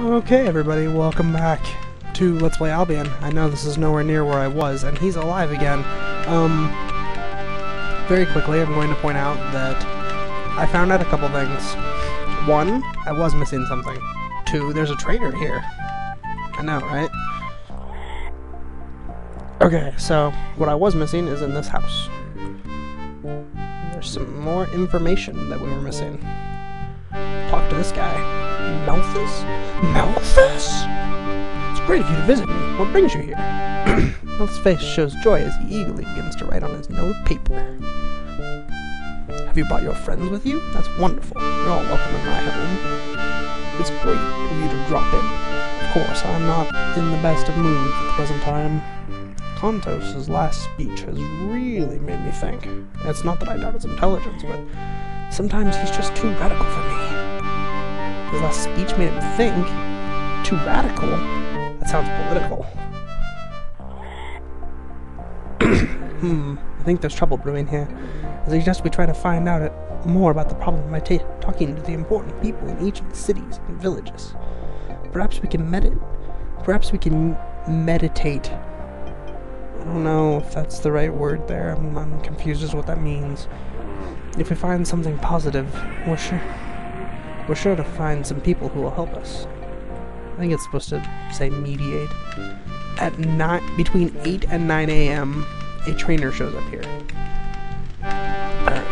Okay, everybody, welcome back to Let's Play Albion. I know this is nowhere near where I was, and he's alive again. Um, very quickly, I'm going to point out that I found out a couple things. One, I was missing something. Two, there's a trader here. I know, right? Okay, so what I was missing is in this house. There's some more information that we were missing. To this guy. Malthus? Malthus? It's great of you to visit me. What brings you here? Malthus' face shows joy as he eagerly begins to write on his note of paper. Have you brought your friends with you? That's wonderful. You're all welcome in my home. It's great of you to drop in. Of course, I'm not in the best of moods at the present time. Kontos' last speech has really made me think. It's not that I doubt his intelligence, but sometimes he's just too radical for me. His last speech made him think. Too radical? That sounds political. hmm, I think there's trouble brewing here. I suggest we try to find out more about the problem by ta talking to the important people in each of the cities and villages. Perhaps we can medit. Perhaps we can meditate. I don't know if that's the right word there. I'm, I'm confused as what that means. If we find something positive, we're sure we're sure to find some people who will help us. I think it's supposed to say mediate. At nine, between 8 and 9 a.m., a trainer shows up here. Alright.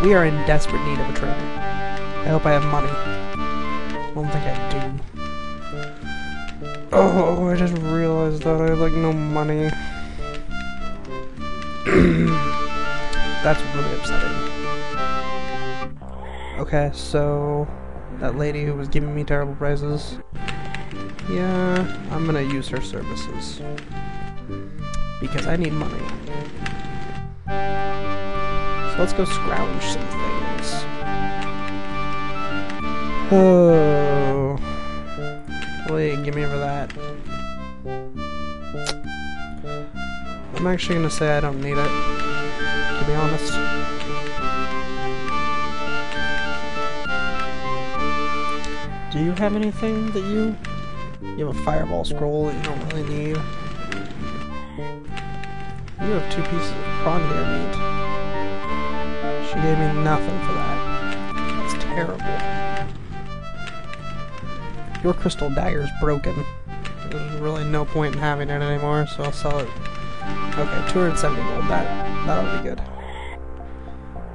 we are in desperate need of a trainer. I hope I have money. I don't think I do. Oh, I just realized that I have like no money. That's really upsetting. Okay, so that lady who was giving me terrible prices. Yeah, I'm gonna use her services. Because I need money. So let's go scrounge some things. Oh. You give me for that? I'm actually gonna say I don't need it. To be honest. Do you have anything that you... You have a fireball scroll that you don't really need. You have two pieces of prawn deer meat. She gave me nothing for that. That's terrible. Your crystal dagger is broken. There's really no point in having it anymore, so I'll sell it. Okay, 270 gold. That, that'll be good.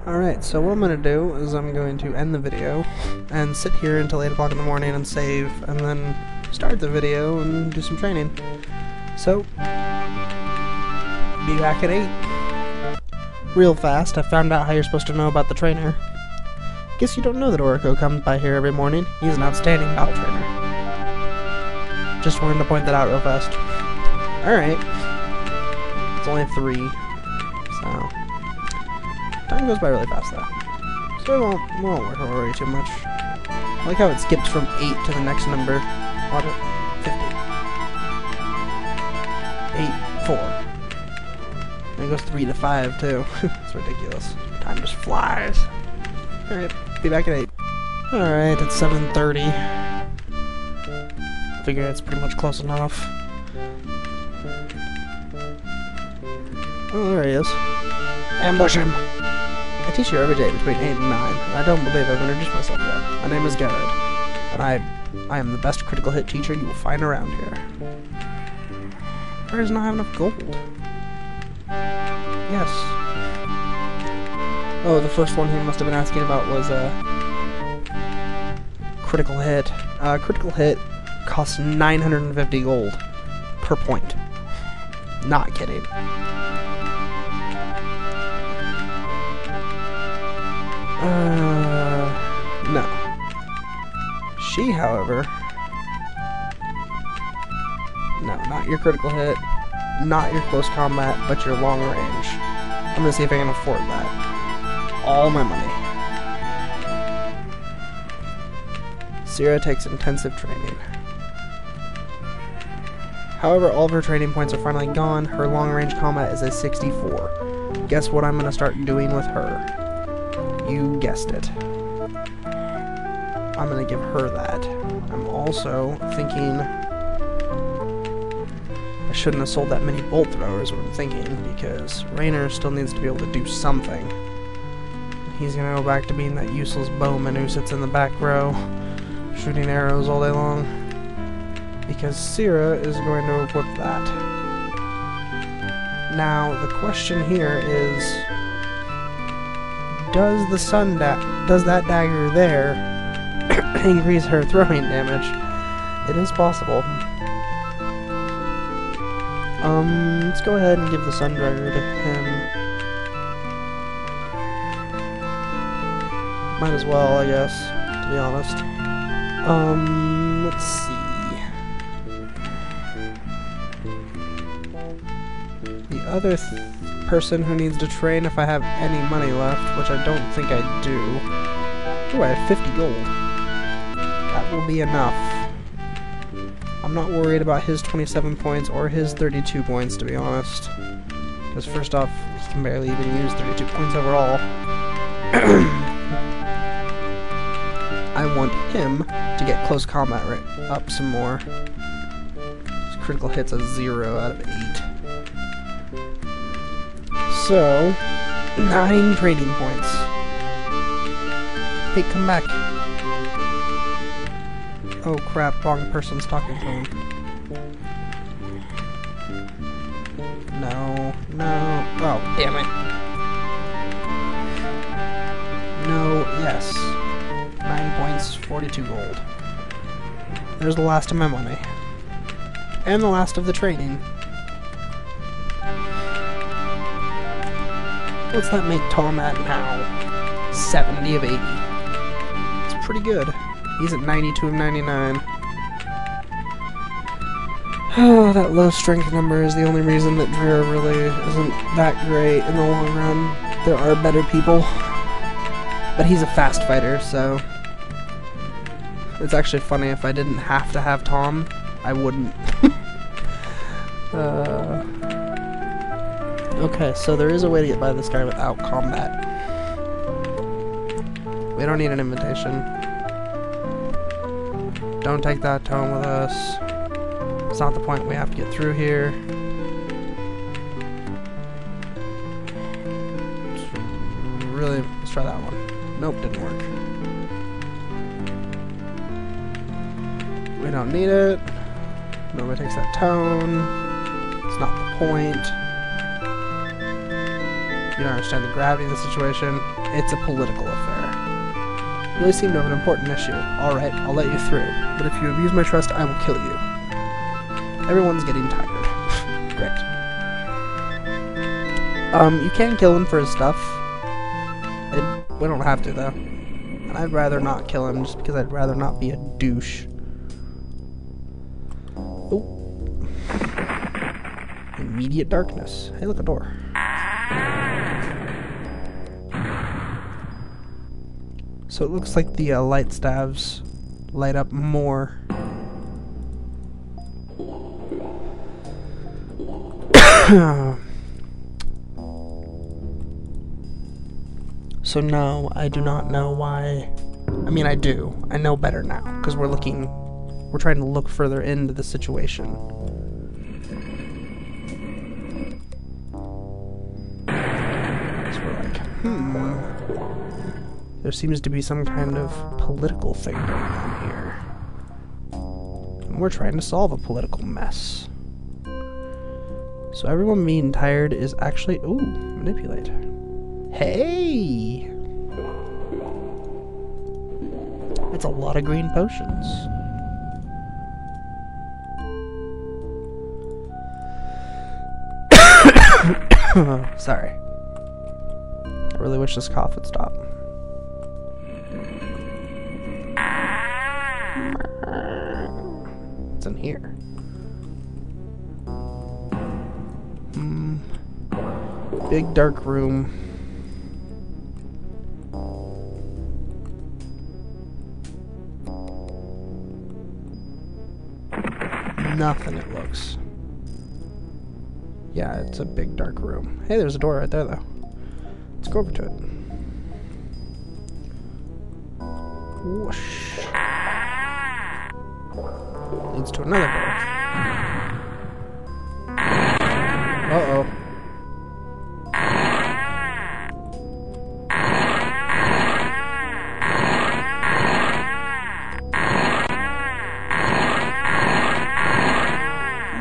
Alright, so what I'm going to do is I'm going to end the video and sit here until 8 o'clock in the morning and save, and then start the video and do some training. So, be back at 8. Real fast, I found out how you're supposed to know about the trainer. Guess you don't know that Oriko comes by here every morning. He's an outstanding battle trainer. Just wanted to point that out real fast. Alright. It's only 3, so... Time goes by really fast though. So we won't, we won't worry too much. I like how it skips from 8 to the next number. It. 50. 8, 4. And it goes 3 to 5 too. it's ridiculous. Time just flies. Alright, be back at 8. Alright, it's 7.30. Figure it's pretty much close enough. Oh, there he is. Ambush him! I teach here every day between 8 and 9, and I don't believe I've introduced myself yet. My name is Garrett, and I I am the best critical hit teacher you will find around here. Where does not have enough gold? Yes. Oh, the first one he must have been asking about was, uh, critical hit. Uh, critical hit costs 950 gold per point. Not kidding. Uh, no. She, however... No, not your critical hit, not your close combat, but your long range. I'm gonna see if I can afford that. All my money. Sira takes intensive training. However, all of her training points are finally gone. Her long range combat is a 64. Guess what I'm gonna start doing with her? You guessed it. I'm gonna give her that. I'm also thinking I shouldn't have sold that many bolt throwers, what I'm thinking, because Rainer still needs to be able to do something. He's gonna go back to being that useless bowman who sits in the back row, shooting arrows all day long. Because Sira is going to equip that. Now, the question here is, does the sun da does that dagger there increase her throwing damage? It is possible. Um, let's go ahead and give the sun dagger to him. Might as well, I guess, to be honest. Um, let's see. The other th person who needs to train if I have any money left, which I don't think I do. Oh, I have 50 gold. That will be enough. I'm not worried about his 27 points or his 32 points, to be honest. Because first off, he can barely even use 32 points overall. I want him to get close combat rate up some more. His critical hits a 0 out of 8. So, 9 training points. Hey, come back. Oh crap, wrong person's talking to him. No, no. Oh, damn it. No, yes. 9 points, 42 gold. There's the last of my money. And the last of the training. What's that make Tom at now? 70 of 80. It's pretty good. He's at 92 of 99. Oh, that low strength number is the only reason that Vera really isn't that great in the long run. There are better people. But he's a fast fighter, so... It's actually funny, if I didn't have to have Tom, I wouldn't. uh... Okay, so there is a way to get by this guy without combat. We don't need an invitation. Don't take that tone with us. It's not the point we have to get through here. Really, let's try that one. Nope, didn't work. We don't need it. Nobody takes that tone. It's not the point. You don't understand the gravity of the situation. It's a political affair. You really seem to have an important issue. Alright, I'll let you through. But if you abuse my trust, I will kill you. Everyone's getting tired. Great. Um, you can kill him for his stuff. It, we don't have to, though. And I'd rather not kill him just because I'd rather not be a douche. Oh. Immediate darkness. Hey, look, a door. So it looks like the uh, light staves light up more. so no, I do not know why. I mean, I do. I know better now because we're looking, we're trying to look further into the situation. So we're like, hmm. There seems to be some kind of political thing going on here. And we're trying to solve a political mess. So everyone being tired is actually... Ooh, manipulate. Hey! That's a lot of green potions. Sorry. I really wish this cough would stop. Here? Hmm. Big dark room. Nothing, it looks. Yeah, it's a big dark room. Hey, there's a door right there, though. Let's go over to it. Whoosh. Leads to another door. Uh-oh.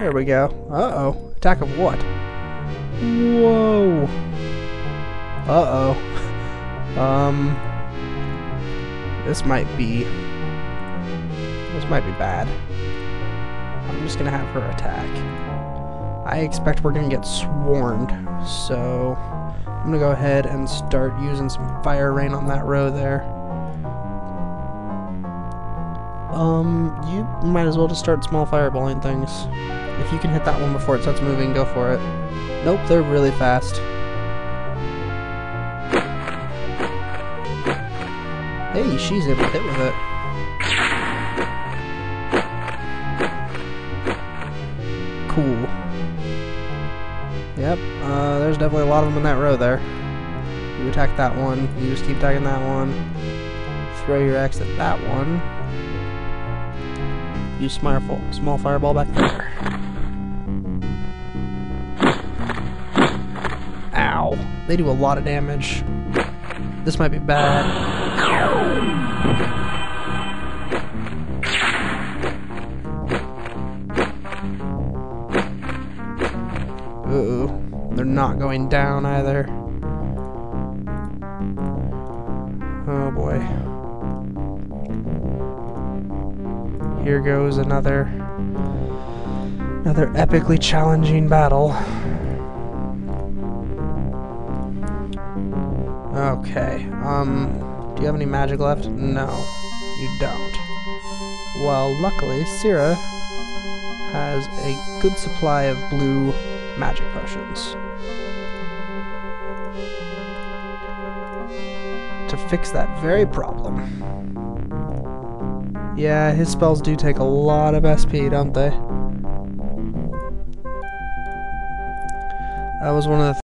There we go. Uh-oh. Attack of what? Whoa. Uh-oh. Um... This might be... This might be bad. I'm just gonna have her attack. I expect we're gonna get swarmed, so... I'm gonna go ahead and start using some fire rain on that row there. Um, you might as well just start small fireballing things. If you can hit that one before it starts moving, go for it. Nope, they're really fast. Hey, she's able to hit with it. Cool. Yep, uh, there's definitely a lot of them in that row there. You attack that one, you just keep attacking that one. Throw your axe at that one. Use small, small fireball back there. Ow. They do a lot of damage. This might be bad. They're not going down either. Oh boy. Here goes another another epically challenging battle. Okay, um, do you have any magic left? No, you don't. Well, luckily, Sira has a good supply of blue magic potions. Fix that very problem. Yeah, his spells do take a lot of SP, don't they? That was one of the